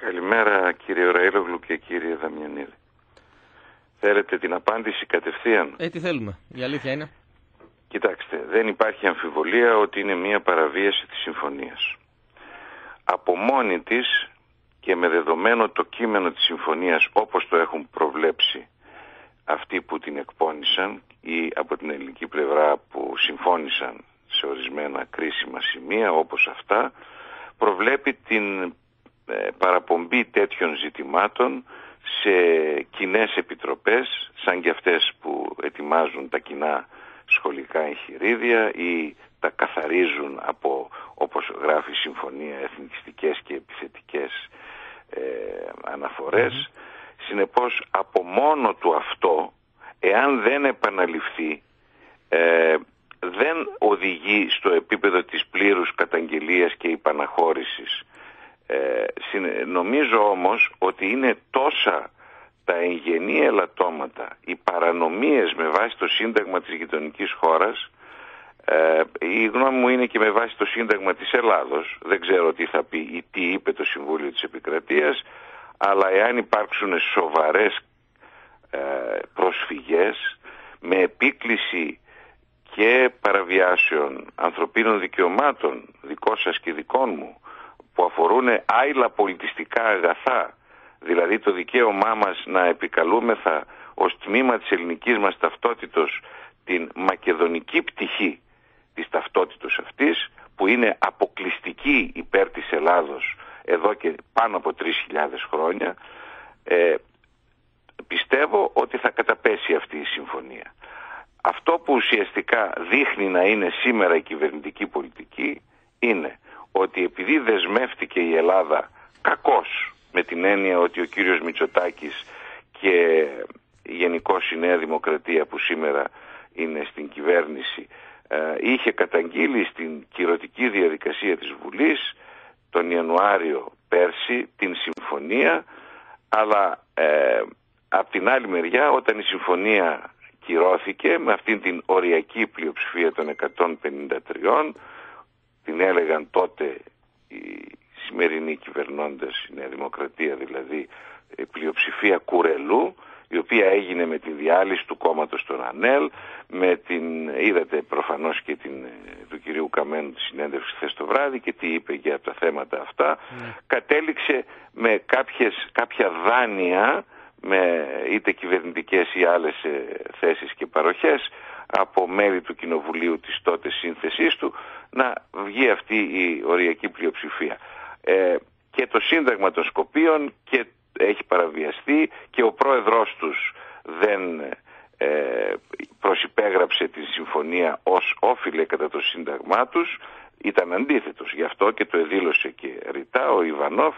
Καλημέρα κύριε Ραήλογλου και κύριε Δαμιανίδη. Θέλετε την απάντηση κατευθείαν; Ε, τι θέλουμε. Η αλήθεια είναι. Κοιτάξτε, δεν υπάρχει αμφιβολία ότι είναι μια παραβίαση της συμφωνίας. Από μόνη της και με δεδομένο το κείμενο της συμφωνίας όπως το έχουν προβλέψει αυτοί που την εκπώνησαν ή από την ελληνική πλευρά που συμφώνησαν σε ορισμένα κρίσιμα σημεία όπως αυτά προβλέπει την ε, παραπομπή τέτοιων ζητημάτων σε κοινές επιτροπές σαν και αυτές που ετοιμάζουν τα κοινά σχολικά εγχειρίδια ή τα καθαρίζουν από όπως γράφει η συμφωνία εθνικιστικές και επιθετικές ε, αναφορές. Συνεπώς από μόνο του αυτό εάν δεν επαναληφθεί ε, δεν οδηγεί στο επίπεδο της πλήρους καταγγελίας και υπαναχώρησης ε, νομίζω όμως ότι είναι τόσα τα εγγενή ελαττώματα, οι παρανομίες με βάση το Σύνταγμα της γειτονικής χώρας, ε, η γνώμη μου είναι και με βάση το Σύνταγμα της Ελλάδος, δεν ξέρω τι θα πει ή τι είπε το Συμβούλιο της Επικρατείας, αλλά εάν υπάρξουν σοβαρές ε, προσφυγές με επίκληση και παραβιάσεων ανθρωπίνων δικαιωμάτων δικό σας και δικών μου που αφορούν άειλα πολιτιστικά αγαθά, δηλαδή το δικαίωμά μας να επικαλούμεθα ως τμήμα της ελληνικής μας ταυτότητος την μακεδονική πτυχή της ταυτότητος αυτής, που είναι αποκλειστική υπέρ της Ελλάδος εδώ και πάνω από 3.000 χρόνια, ε, πιστεύω ότι θα καταπέσει αυτή η συμφωνία. Αυτό που ουσιαστικά δείχνει να είναι σήμερα η κυβερνητική πολιτική είναι ότι επειδή δεσμεύτηκε η Ελλάδα κακώς με την έννοια ότι ο κύριος Μητσοτάκης και γενικώς η Νέα Δημοκρατία που σήμερα είναι στην κυβέρνηση ε, είχε καταγγείλει στην κυρωτική διαδικασία της Βουλής τον Ιανουάριο πέρσι την συμφωνία αλλά ε, από την άλλη μεριά όταν η συμφωνία κυρώθηκε με αυτήν την οριακή πλειοψηφία των 153 την έλεγαν τότε οι σημερινοί κυβερνώντες, η Νέα Δημοκρατία δηλαδή, η πλειοψηφία Κουρελού, η οποία έγινε με τη διάλυση του κόμματος των ΑΝΕΛ, με την, είδατε προφανώς και την, του κυρίου Καμένου τη συνέντευξη χθες το βράδυ και τι είπε για τα θέματα αυτά, ναι. κατέληξε με κάποιες, κάποια δάνεια, με είτε κυβερνητικές ή άλλες ε, θέσεις και παροχές, από μέλη του Κοινοβουλίου της τότε σύνθεσής του να βγει αυτή η οριακή πλειοψηφία. Ε, και το Σύνταγμα των Σκοπίων και έχει παραβιαστεί και ο πρόεδρός τους δεν ε, προσυπέγραψε τη συμφωνία ως όφιλε κατά το Σύνταγμά τους ήταν αντίθετος γι' αυτό και το εδήλωσε και ρητά ο Ιβανόφ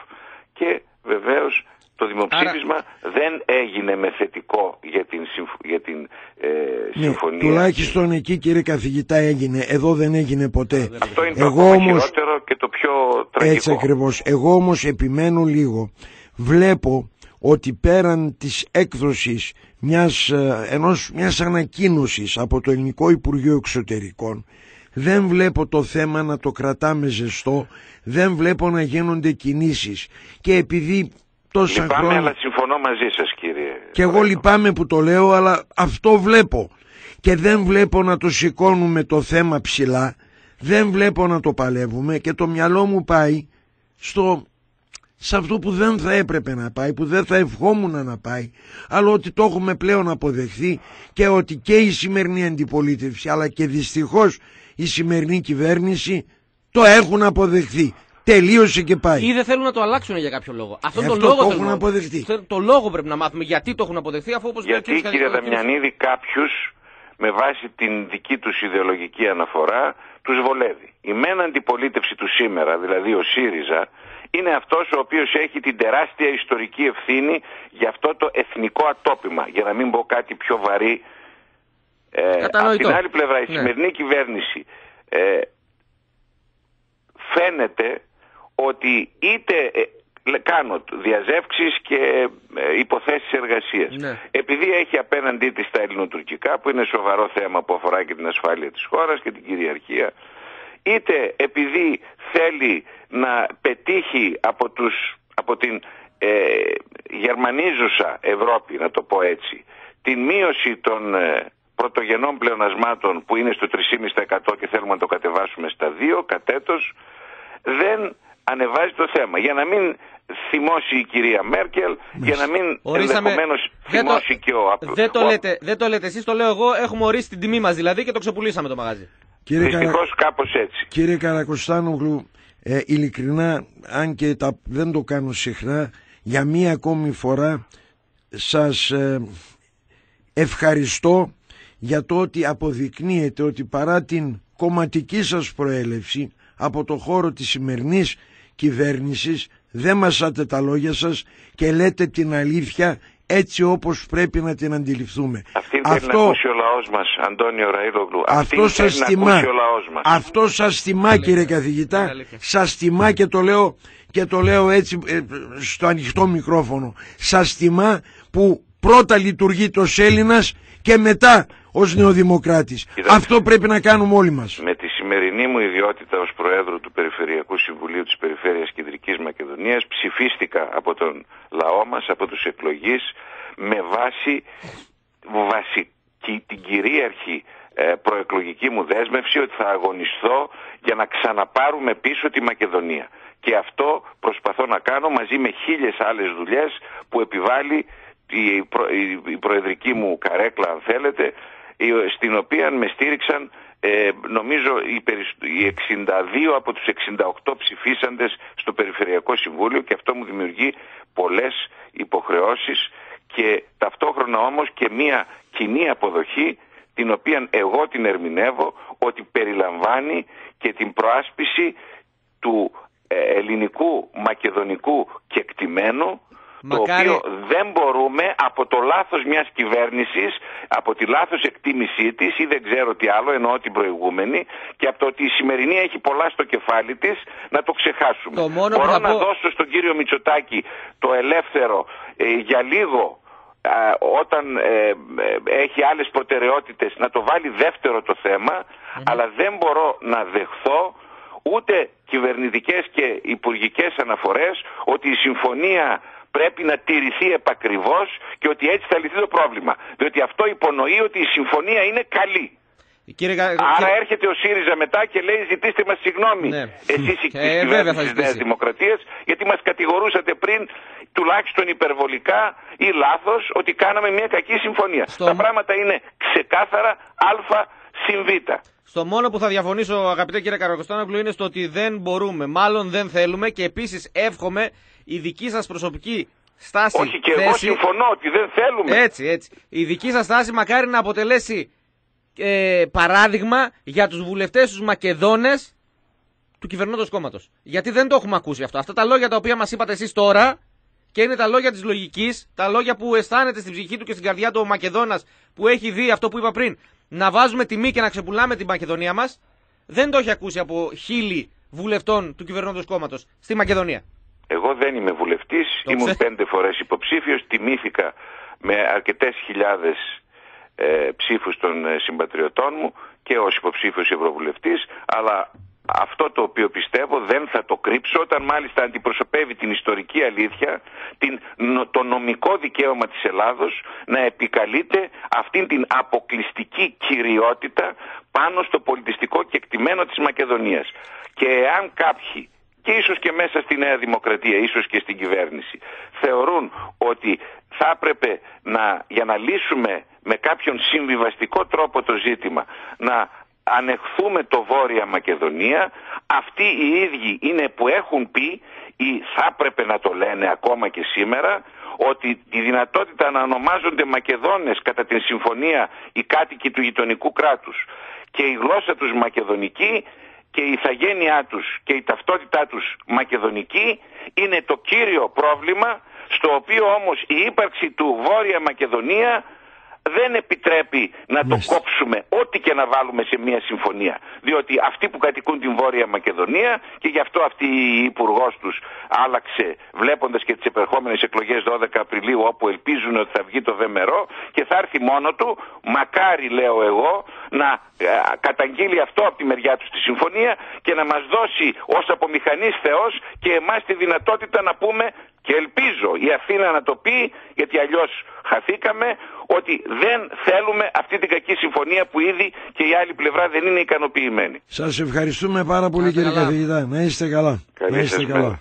και βεβαίως το δημοψήφισμα δεν έγινε με θετικό για την, για την ε, ναι, συμφωνία. Τουλάχιστον εκεί κύριε καθηγητά έγινε, εδώ δεν έγινε ποτέ. Αυτό είναι Εγώ το όμως... χειρότερο και το πιο τραγικό. Έτσι ακριβώς. Εγώ όμως επιμένω λίγο. Βλέπω ότι πέραν της έκδοσης μιας, ε, ενός, μιας ανακοίνωσης από το Ελληνικό Υπουργείο Εξωτερικών δεν βλέπω το θέμα να το κρατάμε ζεστό, δεν βλέπω να γίνονται κινήσεις και επειδή τόσα λυπάμαι, χρόνια... αλλά συμφωνώ μαζί σας κύριε. Και εγώ λυπάμαι που το λέω, αλλά αυτό βλέπω. Και δεν βλέπω να το σηκώνουμε το θέμα ψηλά, δεν βλέπω να το παλεύουμε και το μυαλό μου πάει στο σε αυτό που δεν θα έπρεπε να πάει, που δεν θα ευχόμουν να πάει, αλλά ότι το έχουμε πλέον αποδεχθεί και ότι και η σημερινή αντιπολίτευση αλλά και δυστυχώς η σημερινή κυβέρνηση το έχουν αποδεχθεί. Τελείωσε και πάει. Ή δεν θέλουν να το αλλάξουν για κάποιο λόγο. Αυτό το λόγο το έχουν αποδεχτεί. Το λόγο πρέπει να μάθουμε γιατί το έχουν αποδεχτεί, αφού όπως Γιατί λέει, κύριε Δαμιανίδη, κάποιου με βάση την δική τους ιδεολογική αναφορά τους βολεύει. Η μεν αντιπολίτευση του σήμερα, δηλαδή ο ΣΥΡΙΖΑ, είναι αυτός ο οποίος έχει την τεράστια ιστορική ευθύνη για αυτό το εθνικό ατόπιμα. Για να μην πω κάτι πιο βαρύ. Ε, από την άλλη πλευρά η ναι. σημερινή κυβέρνηση ε, φαίνεται ότι είτε ε, κάνω διαζεύξεις και ε, υποθέσεις εργασίας. Ναι. Επειδή έχει απέναντί της τα ελληνοτουρκικά που είναι σοβαρό θέμα που αφορά και την ασφάλεια της χώρας και την κυριαρχία είτε επειδή θέλει να πετύχει από τους από την ε, γερμανίζουσα Ευρώπη, να το πω έτσι, την μείωση των ε, πρωτογενών πλεονασμάτων που είναι στο 3,5% και θέλουμε να το κατεβάσουμε στα 2 κατέτος, δεν ανεβάζει το θέμα. Για να μην θυμώσει η κυρία Μέρκελ, για να μην ενδεχομένως θυμώσει και ο Δεν το, λέτε, δεν το λέτε εσείς, το λέω εγώ, έχουμε ορίσει την τιμή μας δηλαδή και το ξεπουλήσαμε το μαγαζί. Κύριε Δυστυχώς κάπως έτσι. Κύριε Καρακοστάνογλου, ε, ειλικρινά, αν και τα, δεν το κάνω συχνά, για μία ακόμη φορά σας ε, ευχαριστώ για το ότι αποδεικνύεται ότι παρά την κομματική σας προέλευση από το χώρο της σημερινής κυβέρνησης δεν μασάτε τα λόγια σας και λέτε την αλήθεια έτσι όπως πρέπει να την αντιληφθούμε. Αυτή Αυτό... να ακούσει ο λαός μας, Αντώνιο Ραΐδογλου. Αυτό σας τιμά. Αυτό σας τιμά κύριε καθηγητά. Σας τιμά και το λέω, και το λέω έτσι ε, στο ανοιχτό μικρόφωνο. Σας τιμά που πρώτα λειτουργεί το Έλληνας και μετά ως νεοδημοκράτης. Αυτό πρέπει να κάνουμε όλοι μας. Με τη σημερινή μου ιδιότητα ως Προέδρου του Περιφερειακού Συμβουλίου της Περιφέρειας Κεντρικής Μακεδονίας ψηφίστηκα από τον λαό μας, από τους εκλογείς με βάση βασική, την κυρίαρχη ε, προεκλογική μου δέσμευση ότι θα αγωνιστώ για να ξαναπάρουμε πίσω τη Μακεδονία. Και αυτό προσπαθώ να κάνω μαζί με χίλιες άλλες δουλειές που επιβάλλει η, η προεδρική μου καρέκλα αν θέλετε στην οποία με στήριξαν ε, νομίζω οι, οι 62 από τους 68 ψηφίσαντες στο Περιφερειακό Συμβούλιο και αυτό μου δημιουργεί πολλές υποχρεώσεις και ταυτόχρονα όμως και μία κοινή αποδοχή την οποία εγώ την ερμηνεύω ότι περιλαμβάνει και την προάσπιση του ε, ελληνικού μακεδονικού κεκτημένου Μακάρι... το οποίο δεν μπορούμε από το λάθος μιας κυβέρνησης, από τη λάθος εκτίμησή της ή δεν ξέρω τι άλλο, εννοώ την προηγούμενη και από το ότι η σημερινή έχει πολλά στο κεφάλι της, να το ξεχάσουμε. Το μόνο Μπορώ να πω... δώσω στον κύριο Μητσοτάκη το ελεύθερο ε, για λίγο όταν ε, ε, έχει άλλες προτεραιότητες να το βάλει δεύτερο το θεμα αλλά δεν μπορώ να δεχθώ ούτε κυβερνητικές και υπουργικές αναφορές ότι η συμφωνία πρέπει να τηρηθεί επακριβώς και ότι έτσι θα λυθεί το πρόβλημα. Διότι αυτό υπονοεί ότι η συμφωνία είναι καλή. Κύριε... Άρα έρχεται ο ΣΥΡΙΖΑ μετά και λέει ζητήστε μας συγγνώμη ναι. εσείς οι ε, κυβέρνηση της Νέας Δημοκρατίας γιατί μας κατηγορούσατε πριν τουλάχιστον υπερβολικά ή λάθος ότι κάναμε μια κακή συμφωνία. Τα πράγματα είναι ξεκάθαρα α συν Στο μόνο που θα διαφωνήσω αγαπητέ κύριε Καρακοστάνογλου είναι στο ότι δεν μπορούμε, μάλλον δεν θέλουμε και επίσης εύχομαι η δική σας προσωπική στάση. Όχι και εγώ συμφωνώ ότι δεν θέλουμε. Έτσι, έτσι. Η δική σας στάση μακάρι να αποτελέσει ε, παράδειγμα για τους βουλευτές τους Μακεδόνες του κυβερνώντος κόμματος. Γιατί δεν το έχουμε ακούσει αυτό. Αυτά τα λόγια τα οποία μας είπατε εσείς τώρα και είναι τα λόγια της λογικής, τα λόγια που αισθάνεται στην ψυχή του και στην καρδιά του ο Μακεδόνας που έχει δει αυτό που είπα πριν, να βάζουμε τιμή και να ξεπουλάμε την Μακεδονία μας, δεν το έχει ακούσει από χίλιοι βουλευτών του κυβερνώντος κόμματος στη Μακεδονία. Εγώ δεν είμαι βουλευτής, ήμουν πέντε φορές υποψήφιος, τιμήθηκα με αρκετές χιλιάδες ε, ψήφους των ε, συμπατριωτών μου και ως υποψήφιος ευρωβουλευτής, αλλά αυτό το οποίο πιστεύω δεν θα το κρύψω όταν μάλιστα αντιπροσωπεύει την ιστορική αλήθεια, την, το νομικό δικαίωμα της Ελλάδος να επικαλείται αυτήν την αποκλειστική κυριότητα πάνω στο πολιτιστικό κεκτημένο της Μακεδονίας. Και εάν κάποιοι και ίσως και μέσα στη Νέα Δημοκρατία, ίσως και στην κυβέρνηση, θεωρούν ότι θα έπρεπε να, για να λύσουμε με κάποιον συμβιβαστικό τρόπο το ζήτημα, να ανεχθούμε το Βόρεια Μακεδονία, αυτοί οι ίδιοι είναι που έχουν πει ή θα έπρεπε να το λένε ακόμα και σήμερα, ότι τη δυνατότητα να ονομάζονται Μακεδόνες κατά την συμφωνία οι κάτοικοι του γειτονικού κράτους και η γλώσσα τους μακεδονική και η ηθαγένειά τους και η ταυτότητά τους μακεδονική είναι το κύριο πρόβλημα στο οποίο όμως η ύπαρξη του Βόρεια Μακεδονία δεν επιτρέπει να το Μάλιστα. κόψουμε ό,τι και να βάλουμε σε μια συμφωνία. Διότι αυτοί που κατοικούν την Βόρεια Μακεδονία και γι' αυτό αυτή η υπουργός τους άλλαξε βλέποντας και τις επερχόμενες εκλογές 12 Απριλίου όπου ελπίζουν ότι θα βγει το δεμερό και θα έρθει μόνο του, μακάρι λέω εγώ, να ε, καταγγείλει αυτό από τη μεριά τους στη συμφωνία και να μας δώσει ως απομηχανής Θεός και εμάς τη δυνατότητα να πούμε και ελπίζω η Αθήνα να το πει γιατί αλλιώς χαθήκαμε ότι δεν θέλουμε αυτή την κακή συμφωνία που ήδη και η άλλη πλευρά δεν είναι ικανοποιημένη. Σας ευχαριστούμε πάρα πολύ είστε κύριε καλά. καθηγητά. Να είστε καλά. Καλή να είστε σας καλά. μέρα.